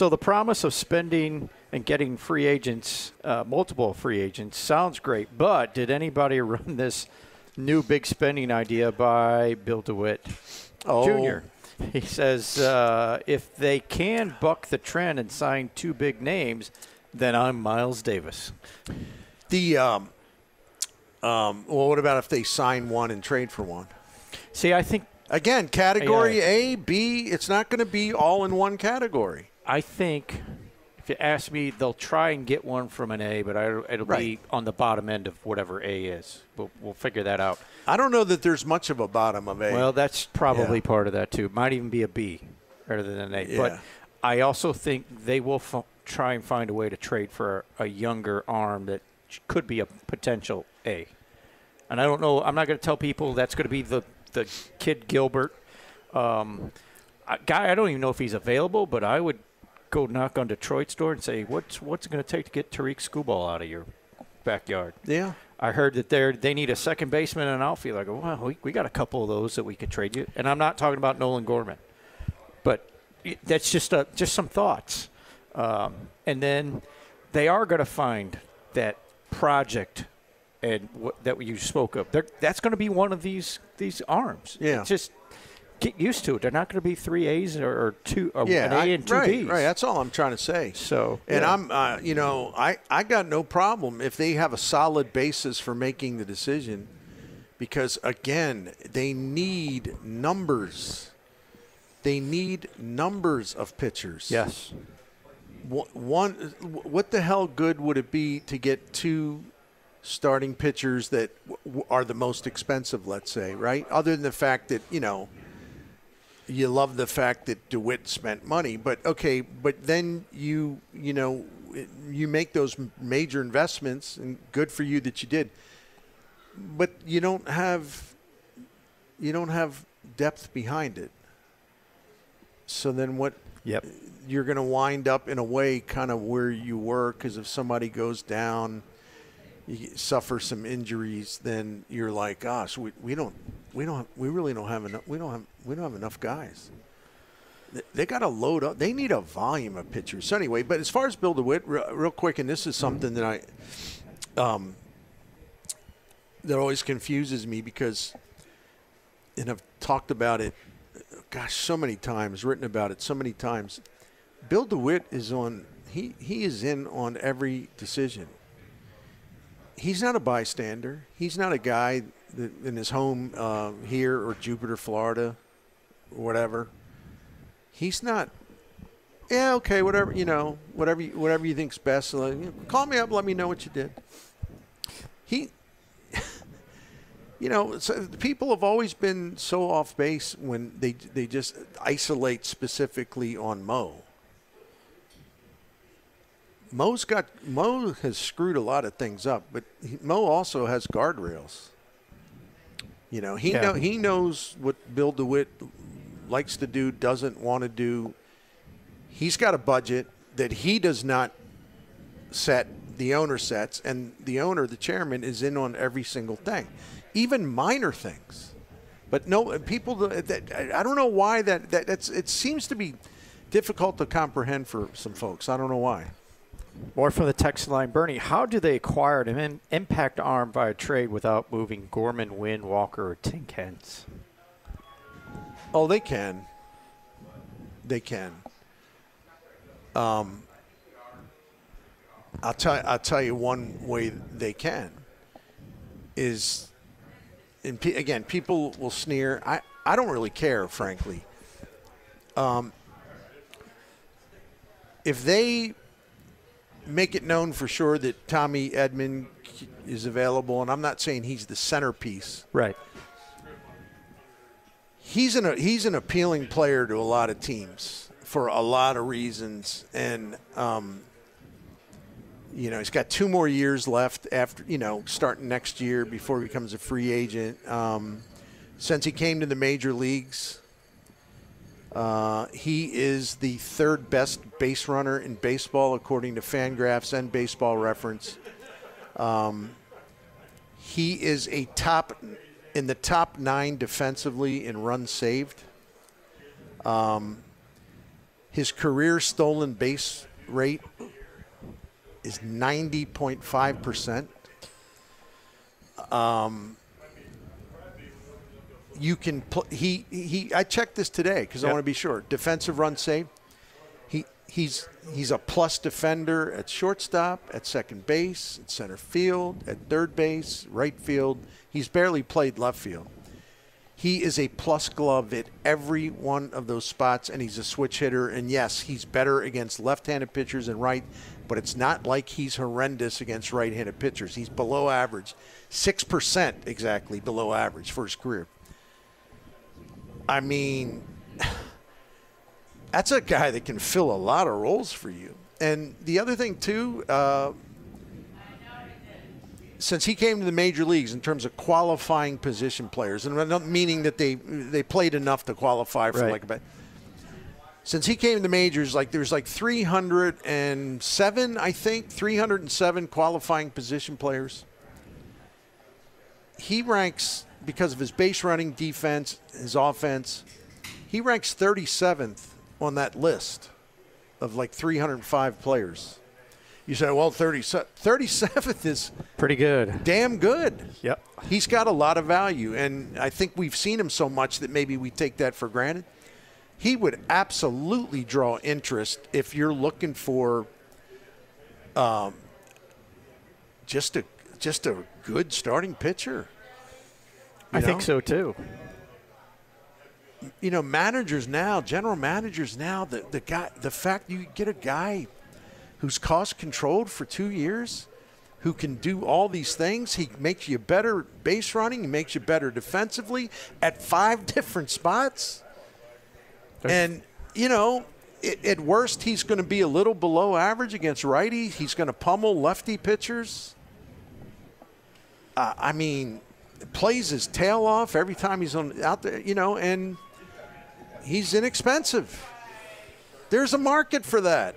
So the promise of spending and getting free agents, uh, multiple free agents, sounds great. But did anybody run this new big spending idea by Bill DeWitt Oh. Jr.? He says uh, if they can buck the trend and sign two big names, then I'm Miles Davis. The um, um, well, what about if they sign one and trade for one? See, I think Again, category Yeah. A, B. It's not going to be all in one category. I think if you ask me, they'll try and get one from an A, but I, it'll be on the bottom end of whatever A is. We'll, we'll figure that out. I don't know that there's much of a bottom of A. Well, that's probably Yeah. part of that too. Might even be a B rather than an A. Yeah. But I also think they will f- try and find a way to trade for a younger arm that could be a potential A. And I don't know. I'm not going to tell people that's going to be the the kid Gilbert um, guy. I don't even know if he's available, but I would go knock on Detroit's door and say, "What's what's it going to take to get Tarik Skubal out of your backyard?" yeah. I heard that they they need a second baseman and an outfielder. I go, well, we, we got a couple of those that we could trade you. And I'm not talking about Nolan Gorman, but that's just a, just some thoughts. Um, and then they are going to find that project and what, that you spoke of. They're, that's going to be one of these these arms. Yeah. just get used to it. They're not going to be three A's or, two, or Yeah, an A I- and two right, B's. right. That's all I'm trying to say. So, and yeah. I'm, uh, you know, I, I got no problem if they have a solid basis for making the decision, because again, they need numbers. They need numbers of pitchers. yes. One, what the hell good would it be to get two starting pitchers that are the most expensive? Let's say, right? Other than the fact that you know you love the fact that DeWitt spent money, but okay, but then you you know you make those major investments, and good for you that you did. But you don't have you don't have depth behind it. So then what? Yep. You're going to wind up in a way kind of where you were because if somebody goes down, you suffer some injuries, then you're like, gosh, we, we don't we don't we really don't have enough we don't have we don't have enough guys. They- They got to load up. They need a volume of pitchers. So anyway, but as far as Bill DeWitt, real, real quick, and this is something that I, um, that always confuses me because, and I've talked about it, gosh, so many times, written about it so many times. Bill DeWitt is on. He he is in on every decision. He's not a bystander. He's not a guy in his home uh, here or Jupiter, Florida, or whatever. He's not. Yeah, okay, whatever you know, whatever you, whatever you think's best. uh, you know, call me up, let me know what you did. He, you know, so people have always been so off base when they they just isolate specifically on Mo. Mo's got Mo has screwed a lot of things up, but he, Mo also has guardrails. You know, he Yeah. know he knows what Bill DeWitt likes to do, doesn't want to do. He's got a budget that he does not set. The owner sets, and the owner, the chairman, is in on every single thing, even minor things. But no, people. That, I don't know why that, that that's. It seems to be difficult to comprehend for some folks. I don't know why. More from the text line, Bernie. How do they acquire an im- impact arm via trade without moving Gorman, Winn, Walker, or Tink Hence? Oh, they can. They can. Um, I'll tell. I'll tell you one way they can. Is, and pe- again, people will sneer. I I don't really care, frankly. Um, if they make it known for sure that Tommy Edman is available, and I'm not saying he's the centerpiece Right. he's an he's an appealing player to a lot of teams for a lot of reasons, and um, you know he's got two more years left after you know starting next year before he becomes a free agent. Um, since he came to the major leagues, uh, he is the third best base runner in baseball according to Fangraphs and Baseball Reference. Um, he is a top in the top nine defensively in runs saved. Um, His career stolen base rate is 90.5%. Um, you can pl- he he I checked this today cuz I want to be sure. Defensive run save. He he's he's a plus defender at shortstop, at second base, at center field, at third base, right field. He's barely played left field. He is a plus glove at every one of those spots, and he's a switch hitter. And yes, he's better against left-handed pitchers and right, but it's not like he's horrendous against right-handed pitchers. He's below average, six percent exactly below average for his career. I mean, that's a guy that can fill a lot of roles for you. And the other thing too, uh, since he came to the major leagues in terms of qualifying position players, and meaning that they they played enough to qualify for Right. like a. Since he came to the majors, like there's like 307, I think, 307 qualifying position players. He ranks because of his base running defense, his offense. He ranks 37th on that list of like 305 players. You say, well, 30, 37th is Pretty good. damn good. Yep. He's got a lot of value, and I think we've seen him so much that maybe we take that for granted. He would absolutely draw interest if you're looking for um, just a just a good starting pitcher. I You think so too. you know, managers now, general managers now, the, the guy, the fact you get a guy who's cost controlled for two years, who can do all these things, he makes you better base running, he makes you better defensively at five different spots, and you know. At at worst, he's going to be a little below average against righty. He's going to pummel lefty pitchers. Uh, I mean, plays his tail off every time he's on out there, you know, and he's inexpensive. There's a market for that.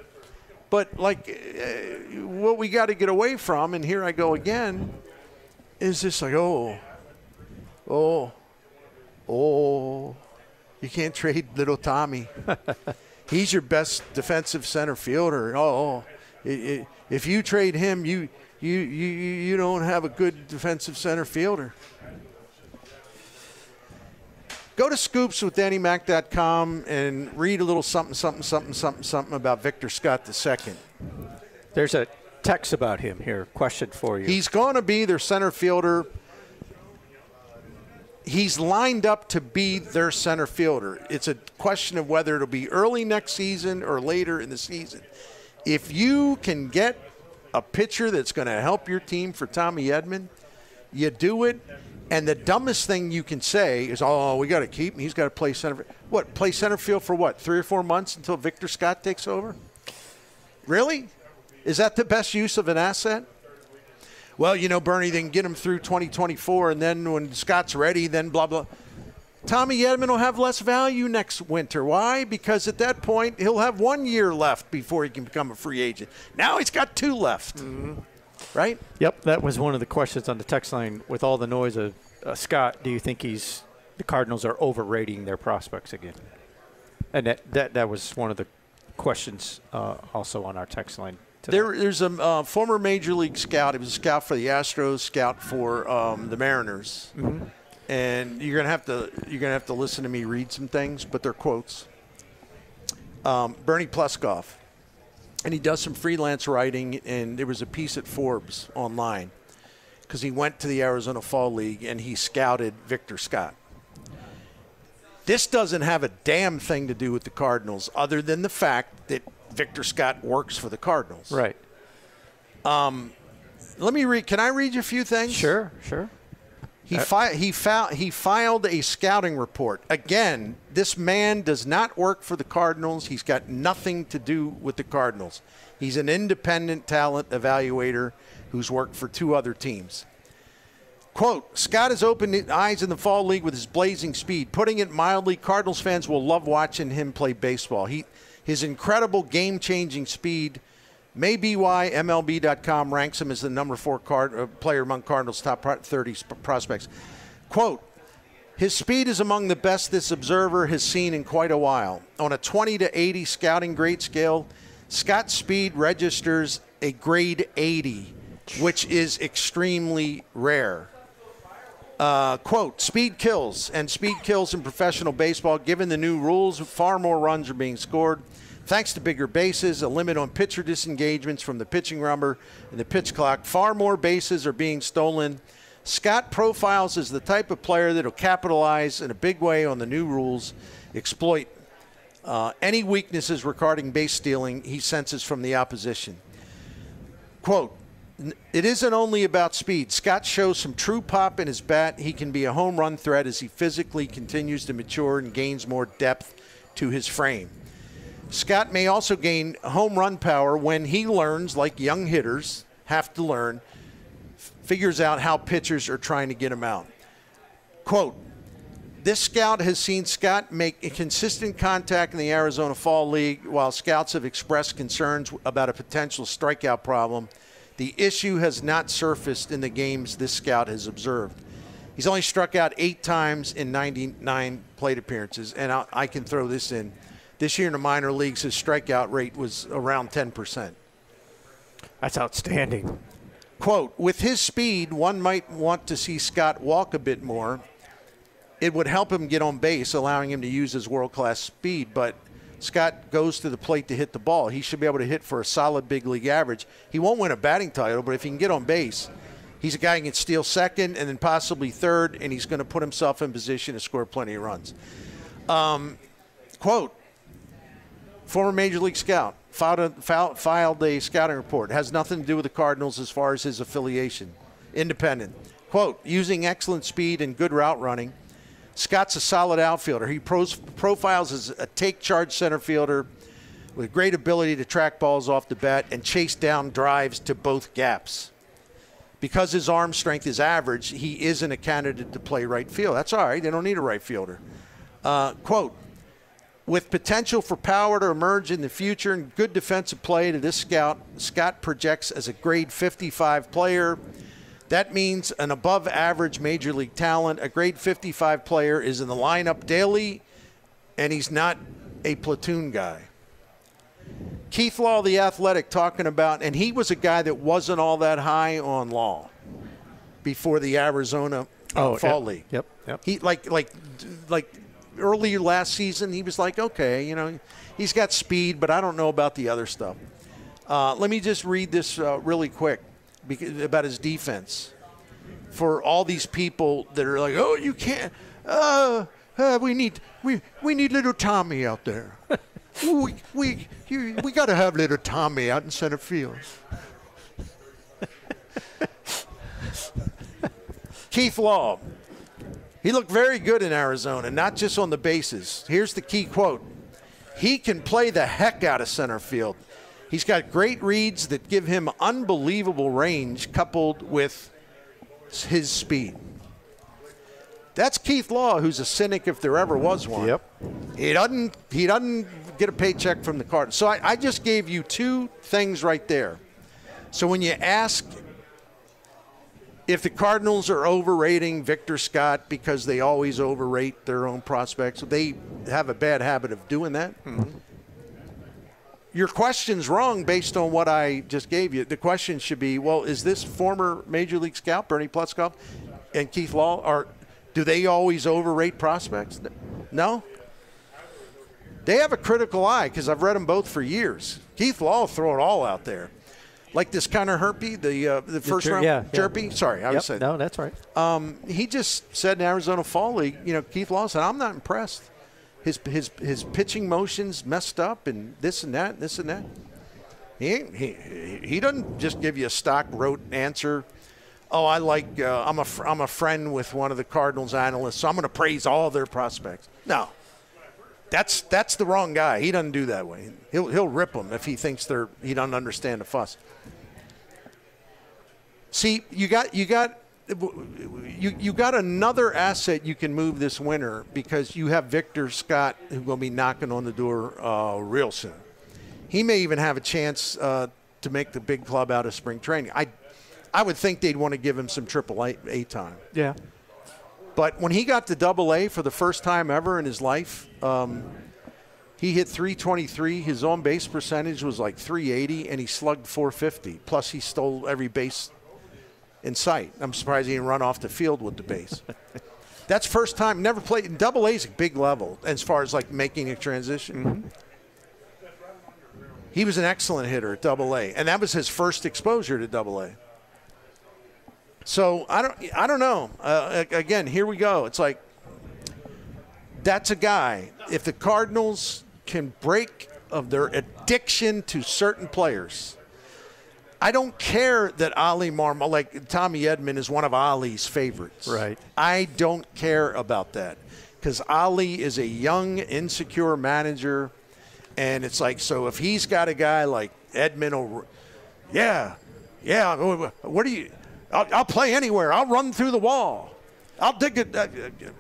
But like uh, what we got to get away from, and here I go again, is this like oh, oh, oh, you can't trade little Tommy. He's your best defensive center fielder. Oh, i- i- if you trade him, you you you you don't have a good defensive center fielder. Go to scoopswithdannymac.com and read a little something, something, something, something, something about Victor Scott II. There's a text about him here. Question for you. He's going to be their center fielder. He's lined up to be their center fielder. It's a question of whether it'll be early next season or later in the season. If you can get a pitcher that's going to help your team for Tommy Edman, you do it. And the dumbest thing you can say is, "Oh, we got to keep him. He's got to play center." What? Play center field for what? Three or four months until Victor Scott takes over? Really? Is that the best use of an asset? Well, you know, Bernie, they can get him through 2024, and then when Scott's ready, then blah blah. Tommy Edman will have less value next winter. Why? Because at that point he'll have one year left before he can become a free agent. Now he's got two left. Mm-hmm. Right? Yep, that was one of the questions on the text line. With all the noise of uh, Scott, do you think he's the Cardinals are overrating their prospects again? And that that, that was one of the questions uh, also on our text line. today. There, there's a uh, former major league scout. He was a scout for the Astros, scout for um, the Mariners, and you're gonna have to you're gonna have to listen to me read some things, but they're quotes. Um, Bernie Pleskoff, and he does some freelance writing, and there was a piece at Forbes online because he went to the Arizona Fall League and he scouted Victor Scott. This doesn't have a damn thing to do with the Cardinals, other than the fact that Victor Scott works for the Cardinals. right. Um, let me read. Can I read you a few things? Sure, sure. He uh, fi- he filed he filed a scouting report. Again, this man does not work for the Cardinals. He's got nothing to do with the Cardinals. He's an independent talent evaluator who's worked for two other teams. Quote, Scott has opened his eyes in the fall league with his blazing speed. Putting it mildly, Cardinals fans will love watching him play baseball. He, his incredible game changing speed may why MLB.com ranks him as the number four card, uh, player among Cardinals' top 30 sp- prospects. Quote, His speed is among the best this observer has seen in quite a while. On a 20 to 80 scouting grade scale, Scott's speed registers a grade 80, which is extremely rare. Uh, quote, speed kills, and speed kills in professional baseball. Given the new rules, far more runs are being scored. Thanks to bigger bases, a limit on pitcher disengagements from the pitching rubber and the pitch clock, far more bases are being stolen. Scott profiles as the type of player that will capitalize in a big way on the new rules, exploit uh, any weaknesses regarding base stealing he senses from the opposition. Quote, it isn't only about speed. Scott shows some true pop in his bat. He can be a home run threat as he physically continues to mature and gains more depth to his frame. Scott may also gain home run power when he learns, like young hitters have to learn, figures out how pitchers are trying to get him out. Quote, this scout has seen Scott make consistent contact in the Arizona Fall League while scouts have expressed concerns about a potential strikeout problem. The issue has not surfaced in the games this scout has observed. He's only struck out eight times in 99 plate appearances, and I, I can throw this in. This year in the minor leagues, his strikeout rate was around 10%. That's outstanding. Quote, with his speed, one might want to see Scott walk a bit more. It would help him get on base, allowing him to use his world class speed, but Scott goes to the plate to hit the ball. He should be able to hit for a solid big league average. He won't win a batting title, but if he can get on base, he's a guy who can steal second and then possibly third, and he's going to put himself in position to score plenty of runs. Um, quote, former major league scout filed a, filed a scouting report. It has nothing to do with the Cardinals as far as his affiliation. Independent. Quote, using excellent speed and good route running, Scott's a solid outfielder. He pros, profiles as a take charge center fielder with great ability to track balls off the bat and chase down drives to both gaps. Because his arm strength is average, he isn't a candidate to play right field. That's all right. They don't need a right fielder. Uh, quote, with potential for power to emerge in the future and good defensive play to this scout, Scott projects as a grade 55 player. That means an above average major league talent. A grade 55 player is in the lineup daily, and he's not a platoon guy. Keith Law, the athletic, talking about, and he was a guy that wasn't all that high on Law before the Arizona uh, Oh, Fall yep, League. yep, yep. He like like like early last season, he was like, okay, you know, he's got speed, but I don't know about the other stuff. Uh, let me just read this uh, really quick about his defense. For all these people that are like, oh, you can't. Uh, uh, we need we we need little Tommy out there. we we you, we got to have little Tommy out in center field. Keith Law, he looked very good in Arizona, not just on the bases. Here's the key quote He can play the heck out of center field. He's got great reads that give him unbelievable range coupled with his speed. That's Keith Law, who's a cynic if there ever was one. Yep. He doesn't he doesn't get a paycheck from the Cardinals. So I, I just gave you two things right there. So when you ask if the Cardinals are overrating Victor Scott because they always overrate their own prospects, they have a bad habit of doing that. Hmm. Your question's wrong based on what I just gave you. The question should be, well, is this former Major League scout Bernie Pleskoff and Keith Law, or do they always overrate prospects? No. They have a critical eye because I've read them both for years. Keith Law throw it all out there. Like this Connor Herpy, the uh, the first round yeah, yeah. Sorry, I Yep, was saying no, that's right. um, he just said in Arizona Fall League, you know, Keith Law said, I'm not impressed. His his his pitching motions messed up and this and that, and this and that. He he he doesn't just give you a stock rote answer. Oh, I like uh, I'm a I'm a friend with one of the Cardinals analysts, so I'm going to praise all their prospects. No, that's that's the wrong guy. He doesn't do that way. He'll he'll rip them if he thinks they're he doesn't understand the fuss. See, you got you got you you got another asset you can move this winter because you have Victor Scott who's going to be knocking on the door uh, real soon. He may even have a chance uh, to make the big club out of spring training. I I would think they'd want to give him some triple A, a time. Yeah. But when he got to Double A for the first time ever in his life, um, he hit 323. His on base percentage was like 380, and he slugged 450. Plus, he stole every base in sight. I'm surprised he didn't run off the field with the base. That's first time. Never played in Double A's a big level as far as like making a transition. Mm-hmm. He was an excellent hitter at Double A, and that was his first exposure to Double A. So I don't, I don't know. Uh, again, here we go. It's like that's a guy. If the Cardinals can break of their addiction to certain players, I don't care that Oli Marmol, like Tommy Edman, is one of Oli's favorites. Right. I don't care about that because Oli is a young, insecure manager, and it's like so if he's got a guy like Edman, or yeah, yeah, what do you? I'll, I'll, play anywhere. I'll run through the wall. I'll dig it. Uh,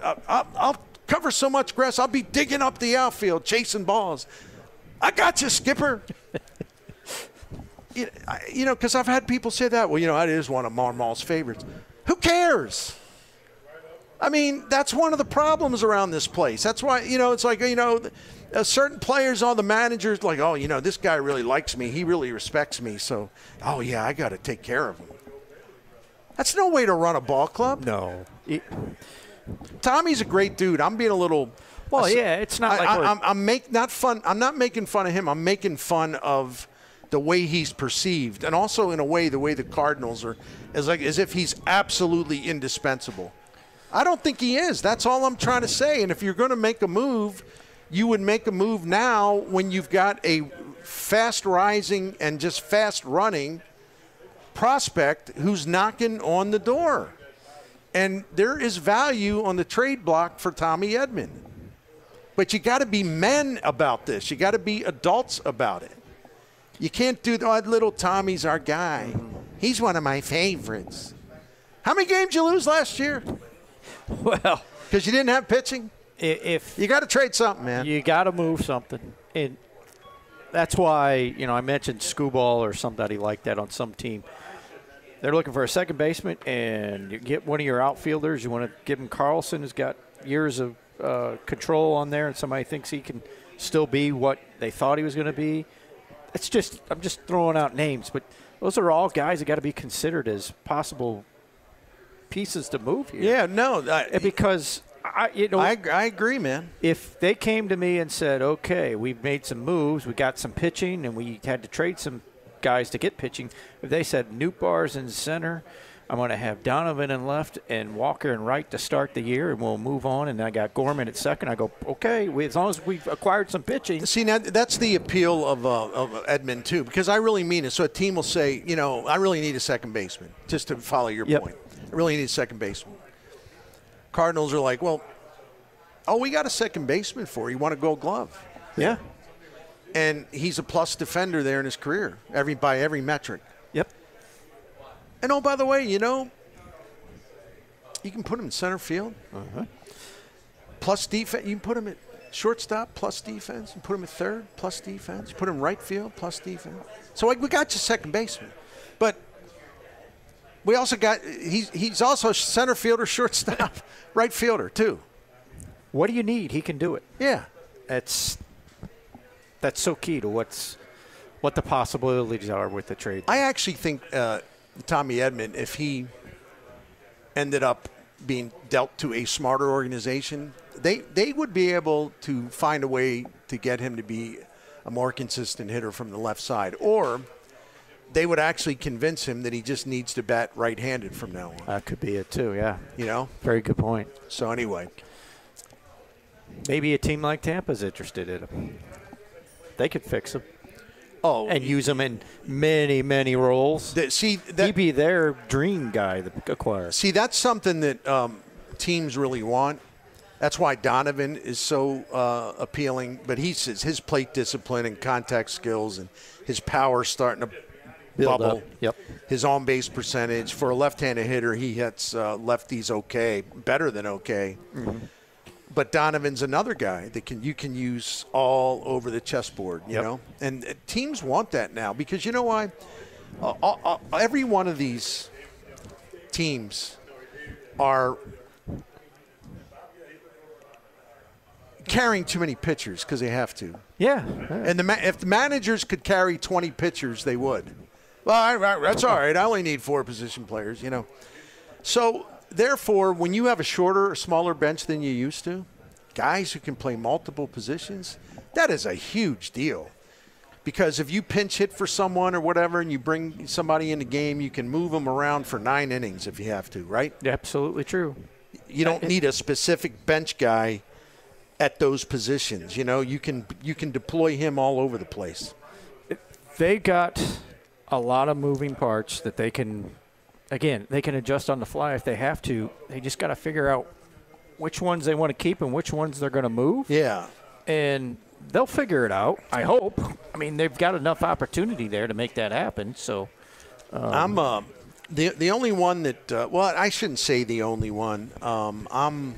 uh, I'll, I'll cover so much grass. I'll be digging up the outfield, chasing balls. I got you, Skipper. you know, because I've had people say that. Well, you know, that is one of Marmol's favorites. Who cares? I mean, that's one of the problems around this place. That's why, you know, it's like, you know, uh, certain players on the managers, like, oh, you know, this guy really likes me. He really respects me. So, oh, yeah, I got to take care of him. That's no way to run a ball club. No. It, Tommy's a great dude. I'm being a little. Well, yeah, it's not I, like I, I'm, I'm make not fun. I'm not making fun of him. I'm making fun of the way he's perceived, and also in a way the way the Cardinals are, as like as if he's absolutely indispensable. I don't think he is. That's all I'm trying to say. And if you're going to make a move, you would make a move now when you've got a fast rising and just fast running prospect who's knocking on the door. And there is value on the trade block for Tommy Edman. But you got to be men about this. You got to be adults about it. You can't do that. little Tommy's our guy. He's one of my favorites. How many games you lose last year? Well, because you didn't have pitching. If you got to trade something, man, you got to move something, and that's why you know I mentioned Skubal or somebody like that on some team. They're looking for a second baseman, and you get one of your outfielders. You want to give him Carlson, who's got years of uh, control on there, and somebody thinks he can still be what they thought he was going to be it's just I'm just throwing out names, but those are all guys that got to be considered as possible pieces to move here. Yeah, no, I, because I, you know, I, I agree, man. If they came to me and said, "Okay, we've made some moves, we got some pitching, and we had to trade some guys to get pitching," if they said Nootbaar's in center I'm going to have Donovan in left and Walker in right to start the year, and we'll move on. And I got Gorman at second. I go, okay, we, as long as we've acquired some pitching. See, now that's the appeal of, uh, of Edman, too, because I really mean it. So a team will say, you know, I really need a second baseman, just to follow your yep. point. I really need a second baseman. Cardinals are like, well, oh, we got a second baseman for you. You want to go glove? Yeah. And he's a plus defender there in his career, every by every metric. And oh, by the way, you know, you can put him in center field. Uh-huh. Plus defense. You can put him at shortstop plus defense. You put him at third plus defense. You put him right field plus defense. So we got you second baseman, but we also got he's he's also center fielder, shortstop, right fielder too. What do you need? He can do it. Yeah, that's that's so key to what's what the possibilities are with the trade. I actually think uh, Tommy Edman, if he ended up being dealt to a smarter organization, they they would be able to find a way to get him to be a more consistent hitter from the left side, or they would actually convince him that he just needs to bat right-handed from now on. That could be it too. Yeah. You know. Very good point. So anyway, maybe a team like Tampa's interested in him. They could fix him. Oh, and use him in many, many roles. The, see, that, he'd be their dream guy to acquire. See, that's something that um, teams really want. That's why Donovan is so uh, appealing. But he says his plate discipline and contact skills and his power starting to Build bubble. Up. Yep. His on base percentage for a left-handed hitter, he hits uh, lefties okay, better than okay. Mm-hmm but Donovan's another guy that can you can use all over the chessboard, you yep. know. And uh, teams want that now because you know why? Uh, uh, uh, every one of these teams are carrying too many pitchers because they have to. Yeah. And the ma- if the managers could carry 20 pitchers, they would. Well, I, I, that's all right. I only need four position players, you know. So, therefore, when you have a shorter or smaller bench than you used to, guys who can play multiple positions, that is a huge deal. Because if you pinch hit for someone or whatever and you bring somebody in the game, you can move them around for nine innings if you have to, right? Absolutely true. You don't need a specific bench guy at those positions. You know, you can you can deploy him all over the place. They got a lot of moving parts that they can, again, they can adjust on the fly if they have to. They just got to figure out which ones they want to keep and which ones they're going to move. Yeah. And they'll figure it out. I hope. I mean, they've got enough opportunity there to make that happen. So I'm uh, the the only one that uh, well, I shouldn't say the only one. Um, I'm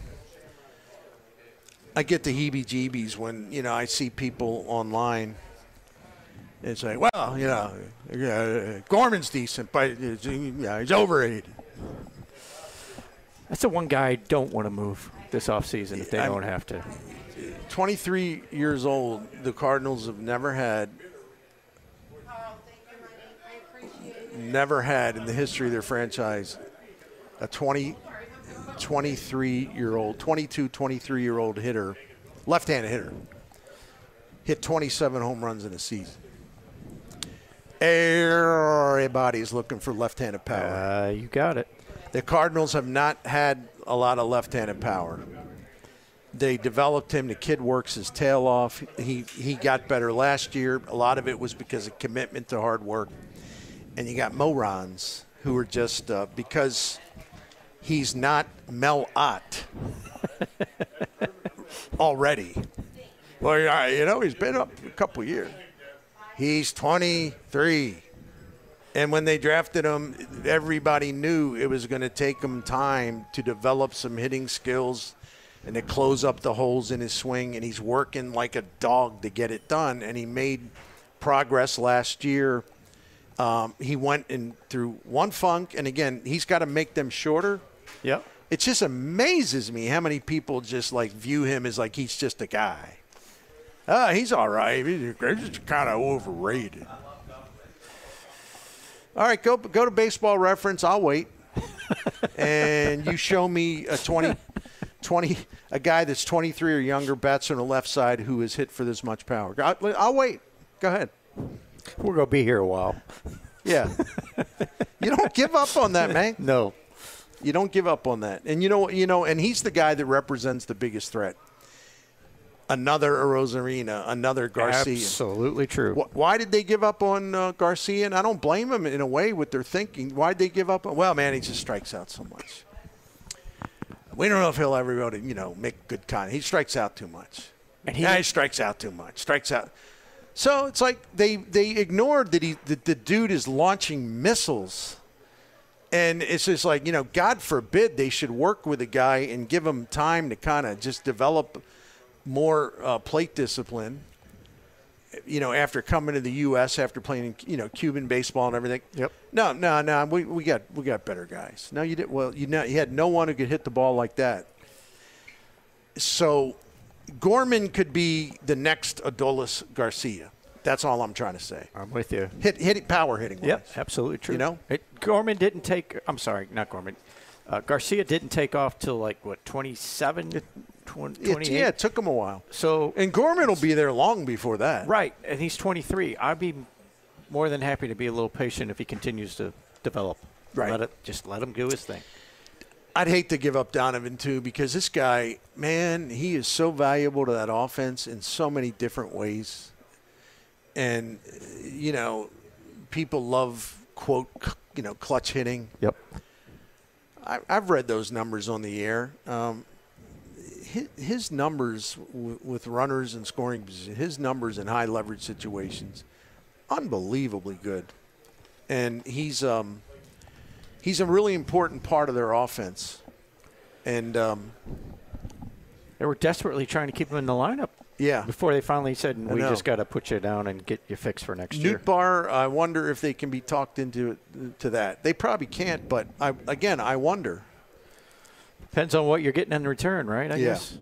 I get the heebie-jeebies when you know I see people online. It's like, well, you know, uh, Gorman's decent, but yeah, he's overrated. that's the one guy I don't want to move this offseason if they I'm- don't have to. 23 years old, the Cardinals have never had never had in the history of their franchise a 20 23 year old 22 23 year old hitter left-handed hitter hit 27 home runs in a season everybody's looking for left-handed power Uh, you got it. the Cardinals have not had a lot of left-handed power. They developed him. The kid works his tail off. He he got better last year. A lot of it was because of commitment to hard work. And you got morons who are just uh, because he's not Mel Ott already. Well, you know, he's been up a couple years. He's 23. And when they drafted him, everybody knew it was going to take him time to develop some hitting skills and to close up the holes in his swing. And he's working like a dog to get it done. And he made progress last year. Um, he went in through one funk, and again, he's got to make them shorter. Yep. It just amazes me how many people just like view him as like he's just a guy. Ah, he's all right. He's just kind of overrated. All right, go go to Baseball Reference. I'll wait, and you show me a 20, 20 a guy that's twenty three or younger bats on the left side who has hit for this much power. I'll, I'll wait. Go ahead. We're going to be here a while. Yeah, you don't give up on that, man. No. You don't give up on that. And you know, you know, and he's the guy that represents the biggest threat. Another Arozarena, another Garcia. Absolutely true. Why did they give up on uh, Garcia? And I don't blame them in a way with their thinking. Why did they give up on? Well, man, he just strikes out so much. We don't know if he'll ever be able to, you know, make good contact. He strikes out too much. And he- yeah, he strikes out too much. Strikes out. So it's like they they ignored that he that the dude is launching missiles. And it's just like, you know, God forbid they should work with a guy and give him time to kind of just develop more uh, plate discipline. You know, after coming to the U.S., after playing, you know, Cuban baseball and everything. Yep. No, no, no. We, we got we got better guys. No, you did well. You know, you had no one who could hit the ball like that. So, Gorman could be the next Adolis Garcia. That's all I'm trying to say. I'm with you. Hit, hit power hitting. Yep, wise. absolutely true. You know? it, Gorman didn't take. I'm sorry, not Gorman. Uh, Garcia didn't take off till like what 27, 20, It, 28. yeah, it took him a while. So And Gorman will be there long before that. right, and he's 23. I'd be more than happy to be a little patient if he continues to develop. Right. Let it, just let him do his thing. I'd hate to give up Donovan too because this guy, man, he is so valuable to that offense in so many different ways. And you know, people love quote, you know, clutch hitting. Yep. I, I've read those numbers on the air. Um, his, his numbers w- with runners and scoring position, his numbers in high leverage situations, unbelievably good. And he's um, he's a really important part of their offense. And um, They were desperately trying to keep him in the lineup yeah, before they finally said, "We just got to put you down and get you fixed for next year." Newt Bar. I wonder if they can be talked into it, to that. They probably can't, but I, again, I wonder. Depends on what you're getting in return, right? I Yeah. guess.